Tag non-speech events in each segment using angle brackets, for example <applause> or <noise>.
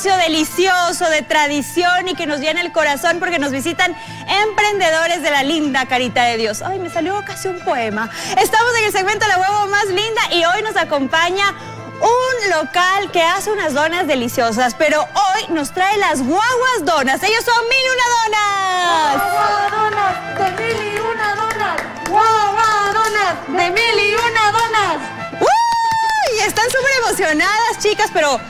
espacio delicioso de tradición y que nos llena el corazón porque nos visitan emprendedores de la linda carita de Dios. Ay, me salió casi un poema. Estamos en el segmento La Huevo Más Linda y hoy nos acompaña un local que hace unas donas deliciosas, pero hoy nos trae las guaguas donas. Ellos son mil y una donas. Guagua donas, de mil y una donas. Guagua donas, de mil y una donas. ¡Uy! Están súper emocionadas, chicas, pero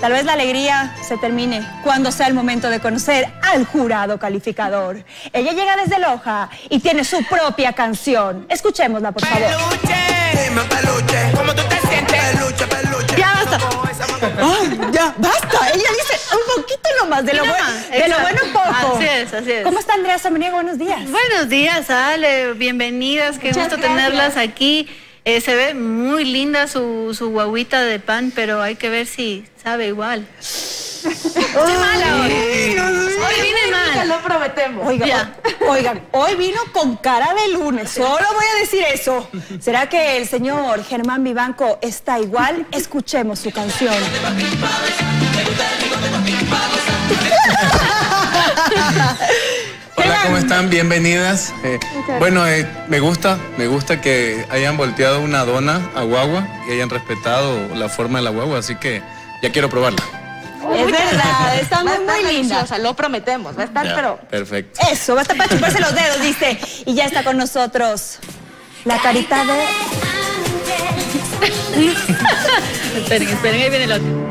tal vez la alegría se termine cuando sea el momento de conocer al jurado calificador. Ella llega desde Loja y tiene su propia canción. Escuchémosla, por favor. Peluche, dime peluche, ¿cómo tú te sientes? Peluche, peluche. Ya basta. Ay, ya, basta. Ella dice un poquito nomás, de lo, bueno, de lo bueno poco. Así es, así es. ¿Cómo está Andrea Samaniego? Buenos días. Buenos días, Ale. Bienvenidas. Qué Muchas gusto gracias. tenerlas aquí. Eh, se ve muy linda su, su guaguita de pan, pero hay que ver si sabe igual. <laughs> Estoy mala hoy. Hoy vine mal. lo prometemos. Oigan, Ya. oigan, hoy vino con cara de lunes, solo voy a decir eso. ¿Será que el señor Germán Vivanco está igual? Escuchemos su canción. <laughs> ¿cómo están? Bienvenidas. Eh, bueno, eh, me gusta, me gusta que hayan volteado una dona a guagua y hayan respetado la forma de la guagua, así que ya quiero probarla. Es verdad, está Va muy, a estar muy linda. lo prometemos. Va a estar, Ya, pero... Perfecto. Eso, basta para chuparse los dedos, dice. Y ya está con nosotros la carita de... Esperen, esperen, ahí viene el otro.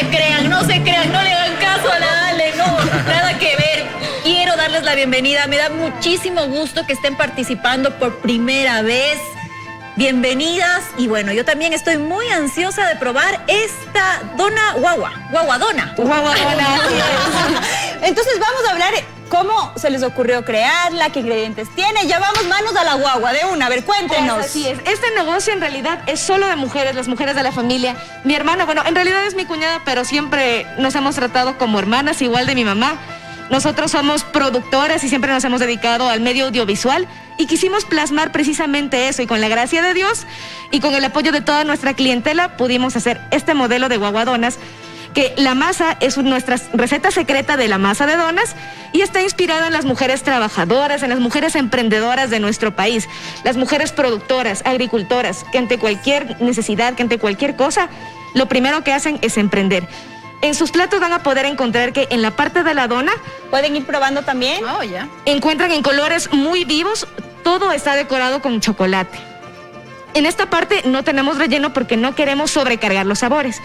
Se crean, no se crean, no le hagan caso a la Ale, no, nada que ver. Quiero darles la bienvenida, me da muchísimo gusto que estén participando por primera vez. Bienvenidas y bueno, yo también estoy muy ansiosa de probar esta dona guagua, guaguadona. <laughs> Entonces vamos a hablar cómo se les ocurrió crearla, qué ingredientes tiene. Ya vamos manos a la guagua de una. A ver, cuéntenos. Pues así es. Este negocio en realidad es solo de mujeres, las mujeres de la familia. Mi hermana, bueno, en realidad es mi cuñada, pero siempre nos hemos tratado como hermanas, igual de mi mamá. Nosotros somos productoras y siempre nos hemos dedicado al medio audiovisual y quisimos plasmar precisamente eso y con la gracia de Dios y con el apoyo de toda nuestra clientela pudimos hacer este modelo de guaguadonas que la masa es nuestra receta secreta de la masa de donas y está inspirada en las mujeres trabajadoras, en las mujeres emprendedoras de nuestro país, las mujeres productoras, agricultoras, que ante cualquier necesidad, que ante cualquier cosa, lo primero que hacen es emprender. En sus platos van a poder encontrar que en la parte de la dona ¿Pueden ir probando también? Oh, ya. encuentran en colores muy vivos, todo está decorado con chocolate. En esta parte no tenemos relleno porque no queremos sobrecargar los sabores.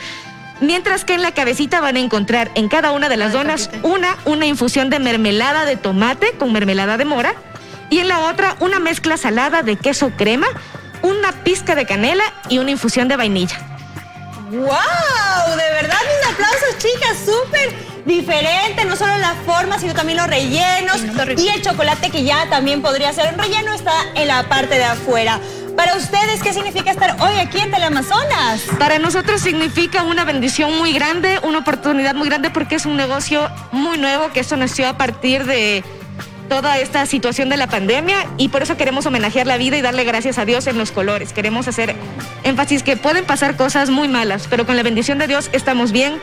Mientras que en la cabecita van a encontrar en cada una de las Ay, donas una, una infusión de mermelada de tomate con mermelada de mora y en la otra una mezcla salada de queso crema, una pizca de canela y una infusión de vainilla. ¡Wow! De verdad, mis aplausos, chicas, súper diferente, no solo la forma, sino también los rellenos y el chocolate que ya también podría ser un relleno está en la parte de afuera. Para ustedes, ¿qué significa estar hoy aquí en Teleamazonas? Para nosotros significa una bendición muy grande, una oportunidad muy grande porque es un negocio muy nuevo que esto nació a partir de toda esta situación de la pandemia y por eso queremos homenajear la vida y darle gracias a Dios en los colores. Queremos hacer énfasis que pueden pasar cosas muy malas, pero con la bendición de Dios estamos bien,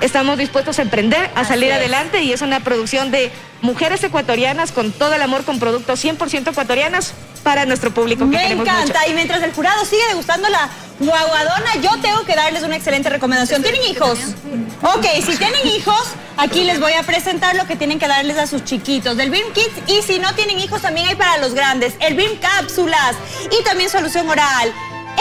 estamos dispuestos a emprender, a salir es. adelante y es una producción de mujeres ecuatorianas con todo el amor, con productos 100% ecuatorianos para nuestro público que Me encanta. mucho. Y mientras el jurado sigue degustando la guaguadona, yo tengo que darles una excelente recomendación. ¿Tienen hijos? Ok, si tienen hijos, aquí les voy a presentar lo que tienen que darles a sus chiquitos del BIM Kids. Y si no tienen hijos, también hay para los grandes. El BIM Cápsulas y también solución oral.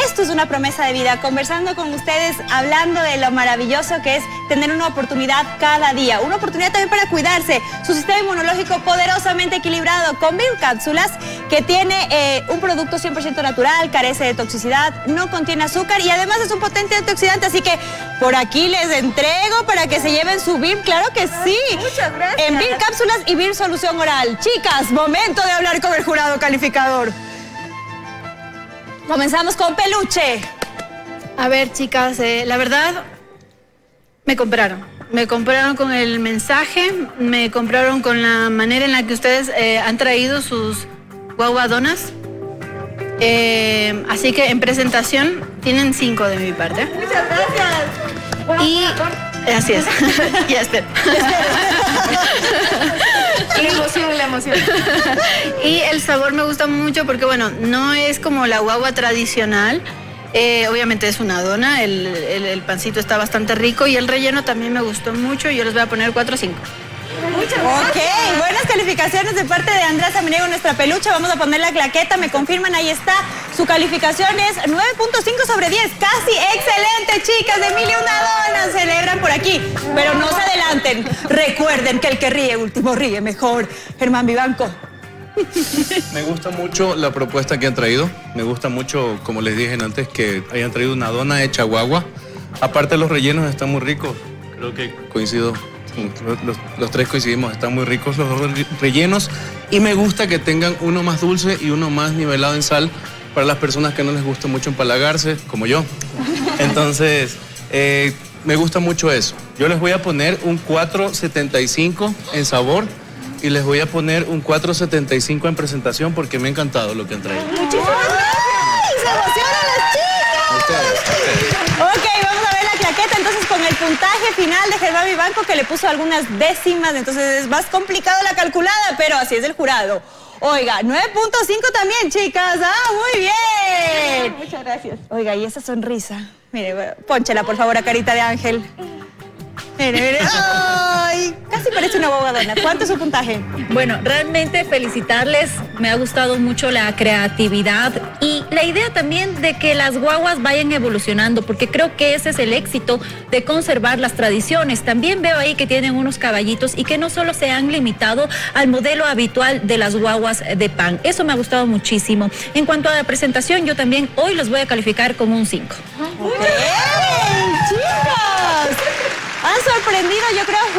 Esto es una promesa de vida, conversando con ustedes, hablando de lo maravilloso que es tener una oportunidad cada día, una oportunidad también para cuidarse, su sistema inmunológico poderosamente equilibrado con Cápsulas, que tiene eh, un producto 100% natural, carece de toxicidad, no contiene azúcar y además es un potente antioxidante, así que por aquí les entrego para que se lleven su BIM, claro que sí. muchas gracias. En BIM Cápsulas y BIM Solución Oral. Chicas, momento de hablar con el jurado calificador. Comenzamos con peluche. A ver, chicas, eh, la verdad, me compraron. Me compraron con el mensaje, me compraron con la manera en la que ustedes eh, han traído sus guaguadonas. Eh, así que en presentación tienen cinco de mi parte. Muchas gracias. Y así es. <laughs> ya espera. <laughs> <laughs> La emoción, la emoción. Y sabor me gusta mucho porque, bueno, no es como la guagua tradicional. Eh, obviamente es una dona, el, el- el pancito está bastante rico y el relleno también me gustó mucho. Yo les voy a poner 4 o 5. Ok, buenas calificaciones de parte de Andrea Samaniego, nuestra peluche. Vamos a poner la claqueta, me confirman, ahí está. Su calificación es 9.5 sobre 10. Casi excelente, chicas. De mil y una donas celebran por aquí. Pero no se adelanten. Recuerden que el que ríe último ríe mejor. Germán Vivanco. Me gusta mucho la propuesta que han traído. Me gusta mucho, como les dije antes, que hayan traído una dona hecha guagua. Aparte, los rellenos están muy ricos. Creo que coincido. Los, tres coincidimos, están muy ricos los re- rellenos. Y me gusta que tengan uno más dulce y uno más nivelado en sal para las personas que no les gusta mucho empalagarse, como yo. Entonces, eh, me gusta mucho eso. Yo les voy a poner un 4.75 en sabor y les voy a poner un 4.75 en presentación porque me ha encantado lo que han traído. ¡Ay, se emocionan las chicas! Ustedes, ustedes. Ok, vamos a ver la claqueta entonces con el puntaje final de Germán Vivanco que le puso algunas décimas, entonces es más complicado la calculada, pero así es el jurado. Oiga, 9.5 también, chicas. Ah, muy bien. Muchas gracias. Oiga, y esa sonrisa. Mire, bueno, pónchela por favor a carita de ángel. Mire, mire. Ay, casi parece una bobadona. ¿Cuánto es su puntaje? Bueno, realmente felicitarles, me ha gustado mucho la creatividad y la idea también de que las guaguas vayan evolucionando, porque creo que ese es el éxito de conservar las tradiciones. También veo ahí que tienen unos caballitos y que no solo se han limitado al modelo habitual de las guaguas de pan. Eso me ha gustado muchísimo. En cuanto a la presentación, yo también hoy los voy a calificar con un 5. ¡Bien, chicas! Han sorprendido, yo creo, al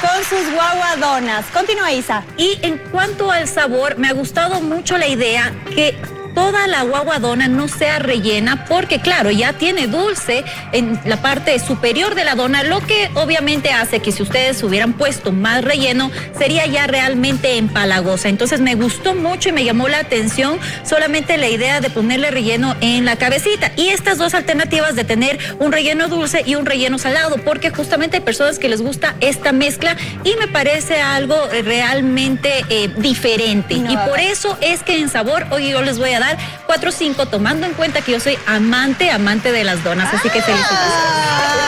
con sus guaguadonas. Continúa, Isa. Y en cuanto al sabor, me ha gustado mucho la idea que toda la guaguadona no sea rellena, porque claro, ya tiene dulce en la parte superior de la dona, lo que obviamente hace que si ustedes hubieran puesto más relleno, sería ya realmente empalagosa. Entonces me gustó mucho y me llamó la atención solamente la idea de ponerle relleno en la cabecita. Y estas dos alternativas de tener un relleno dulce y un relleno salado, porque justamente hay personas que les gusta esta mezcla y me parece algo realmente eh, diferente. Y por eso es que en sabor hoy yo les voy a dar 4 o 5, tomando en cuenta que yo soy amante, amante de las donas. Así que felicitaciones.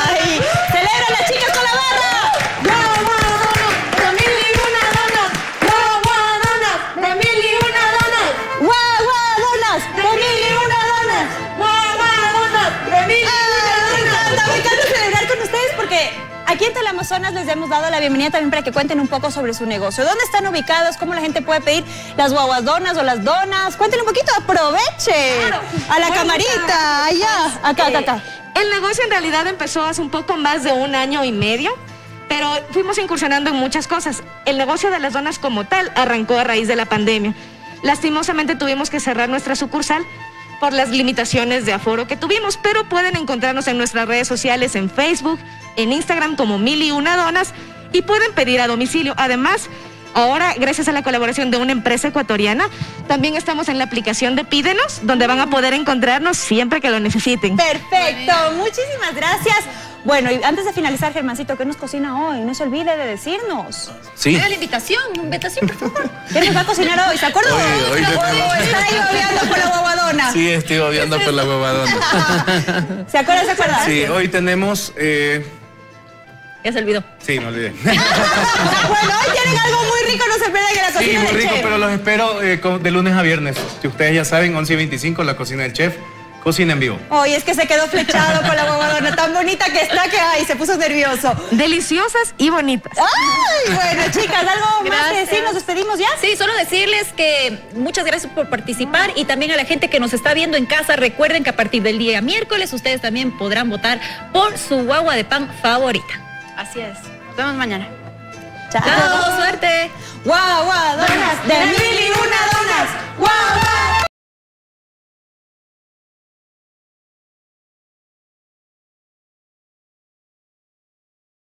¡Ay! ¡Celebran las chicas con la barra! ¡De mil y una donas! ¡Guaguadonas! ¡De mil y una donas! ¡Guaguadonas! ¡De mil y una donas! ¡Guaguadonas! ¡De mil y ¡Ay, me una encanta! donas! Me encanta celebrar con ustedes porque aquí en Teleamazonas les hemos dado la bienvenida también para que cuenten un poco sobre su negocio. ¿Dónde están ubicados? ¿Cómo la gente puede pedir las guaguadonas o las donas? Cuéntenle un poquito, aproveche. A la camarita, allá, acá, acá, acá. El negocio en realidad empezó hace un poco más de un año y medio, pero fuimos incursionando en muchas cosas. El negocio de las donas como tal arrancó a raíz de la pandemia. Lastimosamente tuvimos que cerrar nuestra sucursal por las limitaciones de aforo que tuvimos, pero pueden encontrarnos en nuestras redes sociales, en Facebook, en Instagram como Mil y Una Donas y pueden pedir a domicilio. Además, ahora, gracias a la colaboración de una empresa ecuatoriana, también estamos en la aplicación de Pídenos, donde van a poder encontrarnos siempre que lo necesiten. Perfecto, muchísimas gracias. Bueno, y antes de finalizar, Germancito, ¿qué nos cocina hoy? No se olvide de decirnos. Sí. Era la invitación, invitación, por favor. ¿Qué nos va a cocinar hoy? ¿Se acuerda? Hoy- hoy ¿O tenemos- está ahí babeando por la guaguadona? Sí, estoy obviando por la huevadona. <laughs> ¿Se acuerda? ¿Se acuerda? Sí, hoy tenemos... eh, Ya se olvidó. sí, me olvidé. <laughs> bueno, hoy tienen algo muy rico, no se pierdan en la Sí, cocina muy del rico, chef. pero los espero eh, de lunes a viernes. Si ustedes ya saben, 11 y 25, la cocina del chef. Cocina en vivo. Hoy es que se quedó flechado con la guaguadona tan bonita que está que ay, se puso nervioso. Deliciosas y bonitas. Ay, bueno, chicas, algo más que decir, nos despedimos ya. Sí, solo decirles que muchas gracias por participar y también a la gente que nos está viendo en casa, recuerden que a partir del día miércoles ustedes también podrán votar por su guagua de pan favorita. Así es. Nos vemos mañana. Chao. ¡Chao! ¡Suerte! Guaguadonas de mil